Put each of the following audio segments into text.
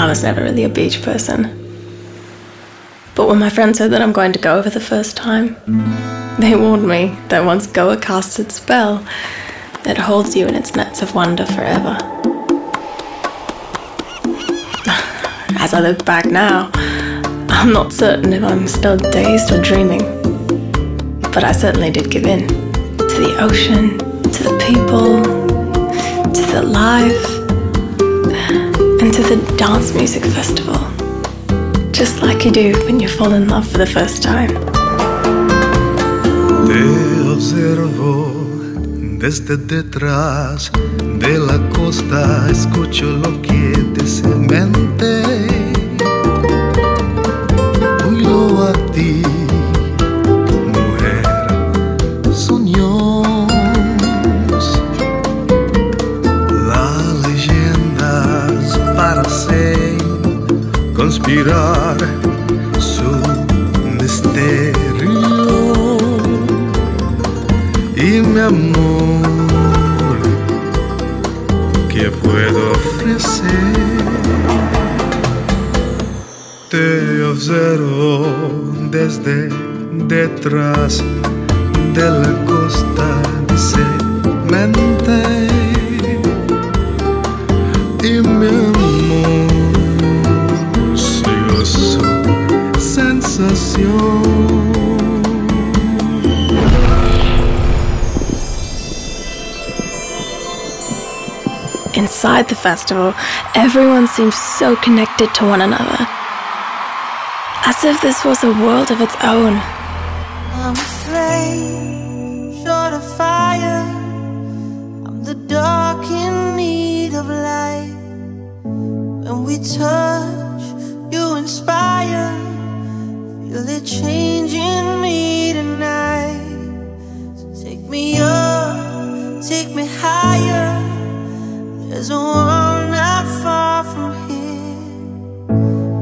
I was never really a beach person. But when my friend said that I'm going to Goa for the first time, they warned me that once Goa casts its spell, it holds you in its nets of wonder forever. As I look back now, I'm not certain if I'm still dazed or dreaming. But I certainly did give in to the ocean, to the people, to the life, and to the dance music festival. Just like you do when you fall in love for the first time. Te observo desde detrás de la costa, escucho lo que dice mente. A ti, conspirar su misterio y mi amor que puedo ofrecer. Te observo desde detrás de la costa de Inside the festival, everyone seems so connected to one another. As if this was a world of its own.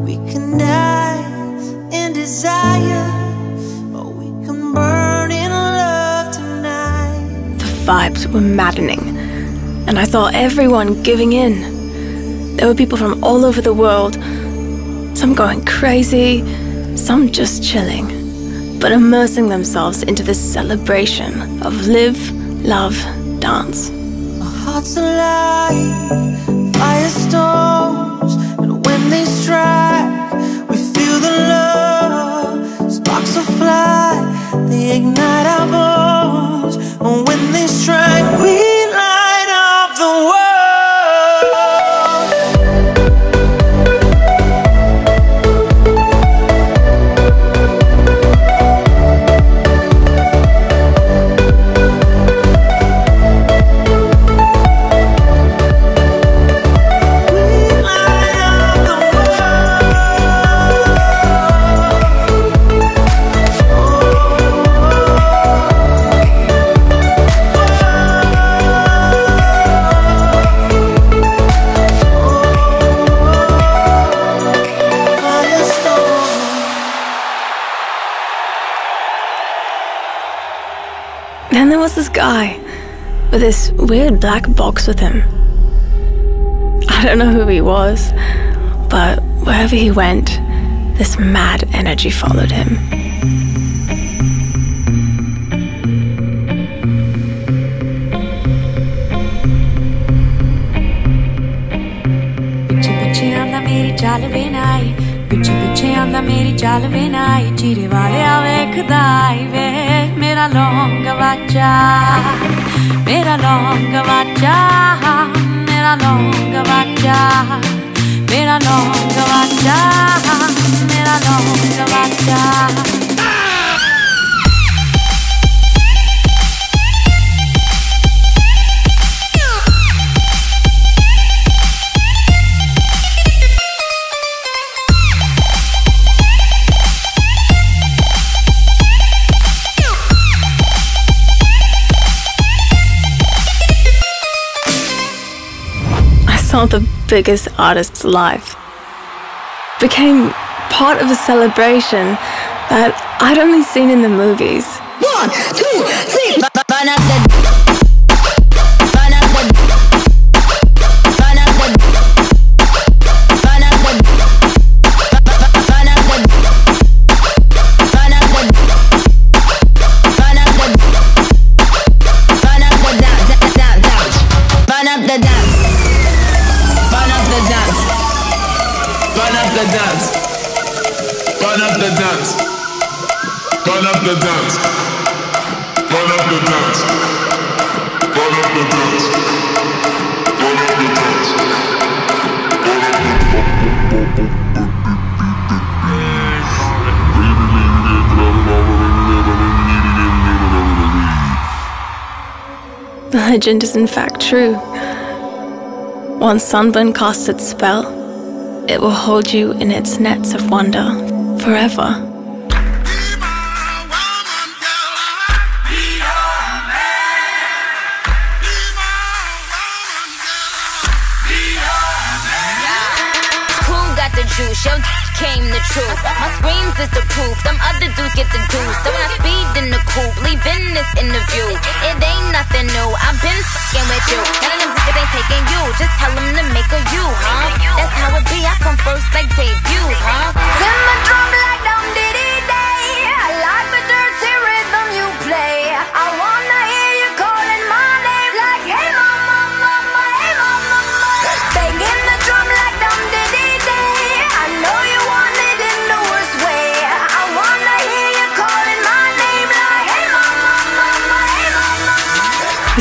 We can die in desire. The vibes were maddening, and I saw everyone giving in. There were people from all over the world, some going crazy, some just chilling, but immersing themselves into this celebration of live, love, dance. Hearts alive, firestorms, and when they strike, we feel the love. Sparks will fly, they ignite our bones, And there was this guy with this weird black box with him. I don't know who he was, but wherever he went, this mad energy followed him. ਪਿੱਛੇ ਪਿੱਛੇ ਆਂਦਾ ਮੇਰੀ ਚਾਲ ਵੇ ਨਾਈ ਚੀਰੇ ਵਾਲਿਆ ਵੇਖਦਾ ਈ ਵੇ ਮੇਰਾ ਲੌਂਗ ਵਾਚਾ ਮੇਰਾ ਲੌਂਗ ਵਾਚਾ ਮੇਰਾ ਲੌਂਗ ਵਾਚਾ saw the biggest artists live. Became part of a celebration that I'd only seen in the movies. One, two, three. Burn up the dance. Burn up the dance. Burn up the dance. Burn up the dance. Burn up the dance. Burn up the dance. The legend is in fact true. Once sunburn casts its spell, it will hold you in its nets of wonder forever. Cool got the came the truth. My screams is the proof, them other dudes get the juice. So when I speed in the coupe, leaving this interview, it ain't nothing new. I've been fucking with you. None of them niggas ain't taking you. Just tell them to make a you, huh? That's how it be. I come first like debuts, huh? Send my drum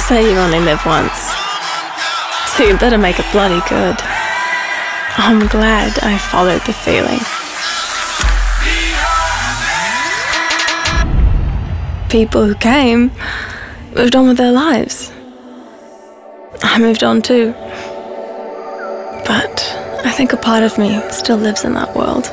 say you only live once, so you better make it bloody good. I'm glad I followed the feeling. People who came moved on with their lives. I moved on too. But I think a part of me still lives in that world.